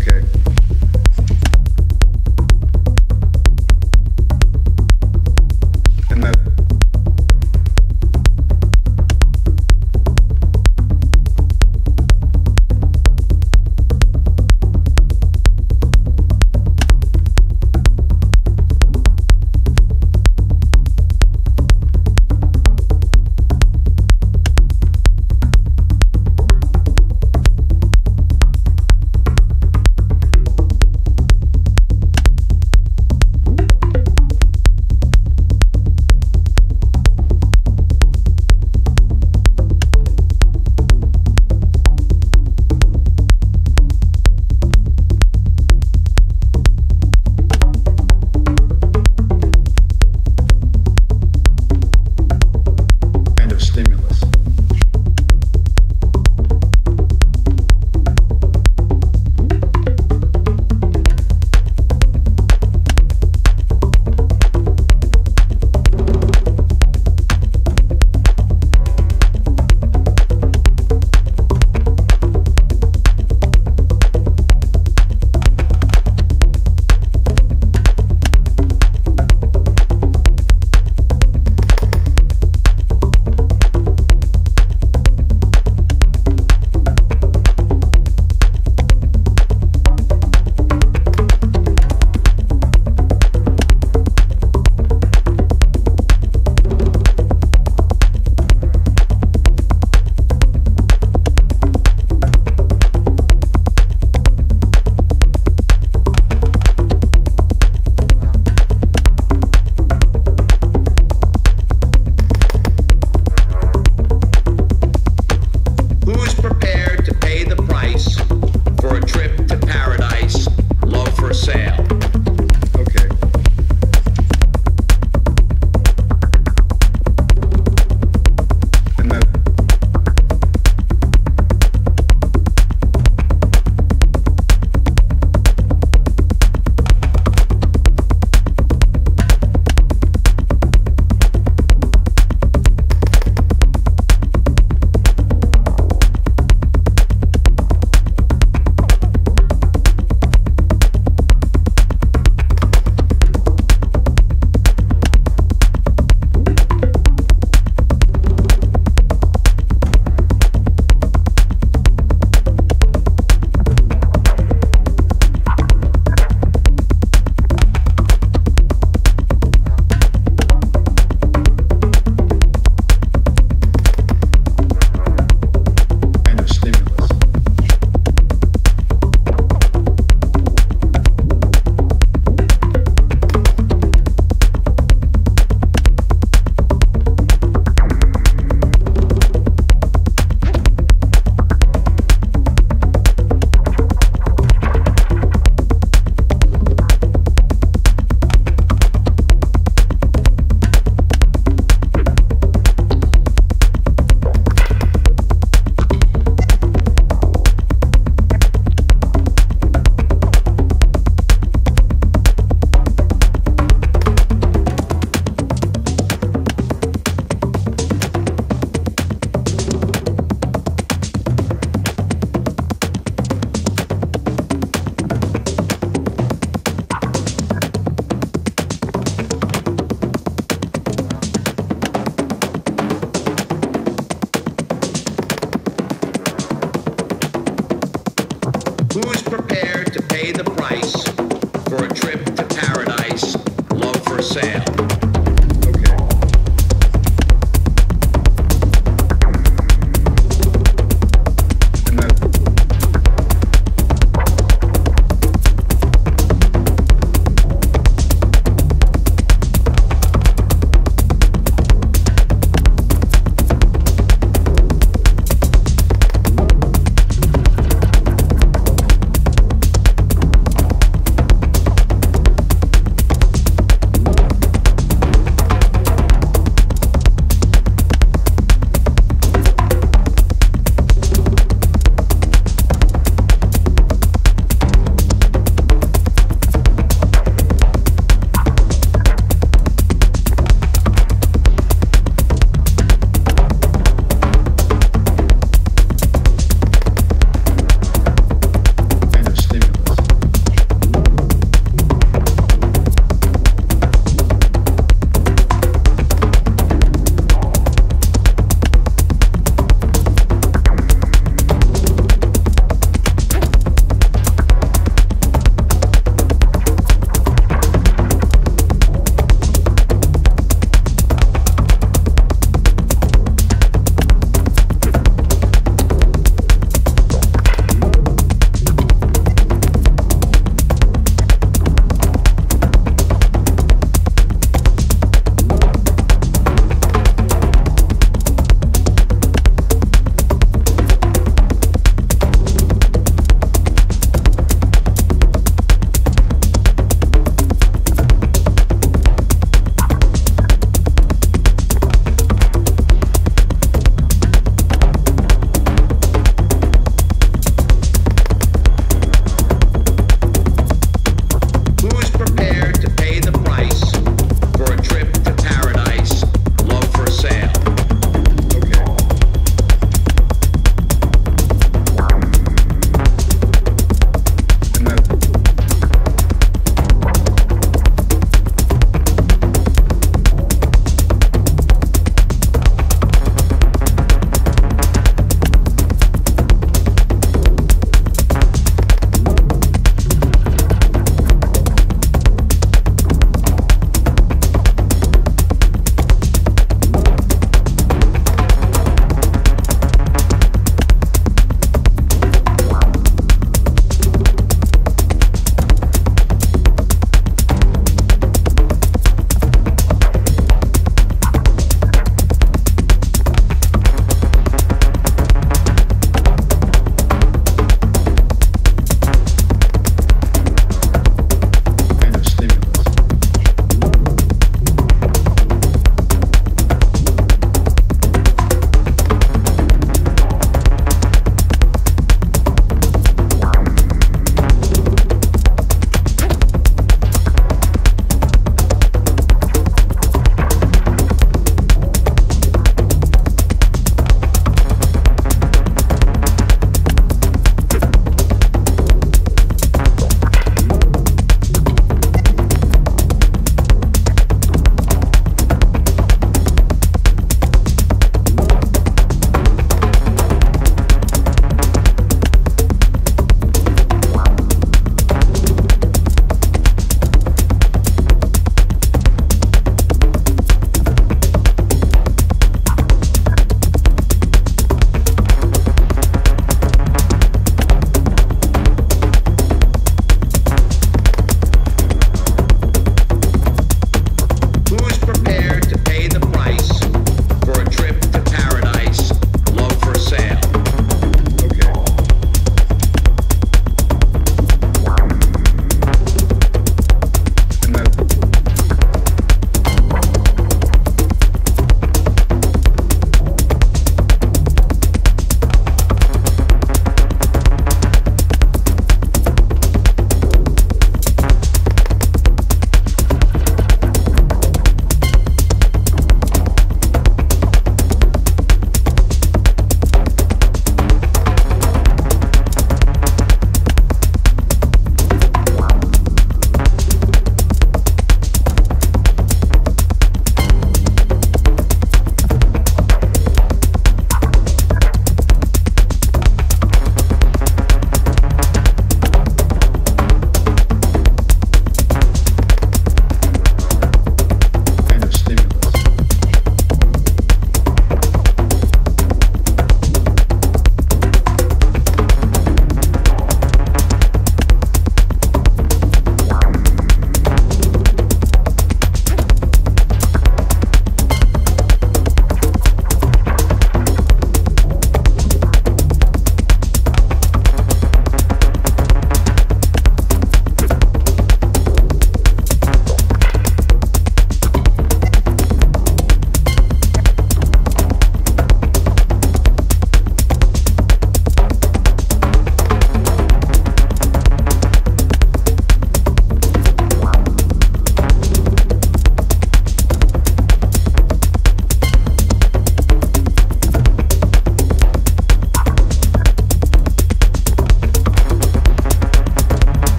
Okay.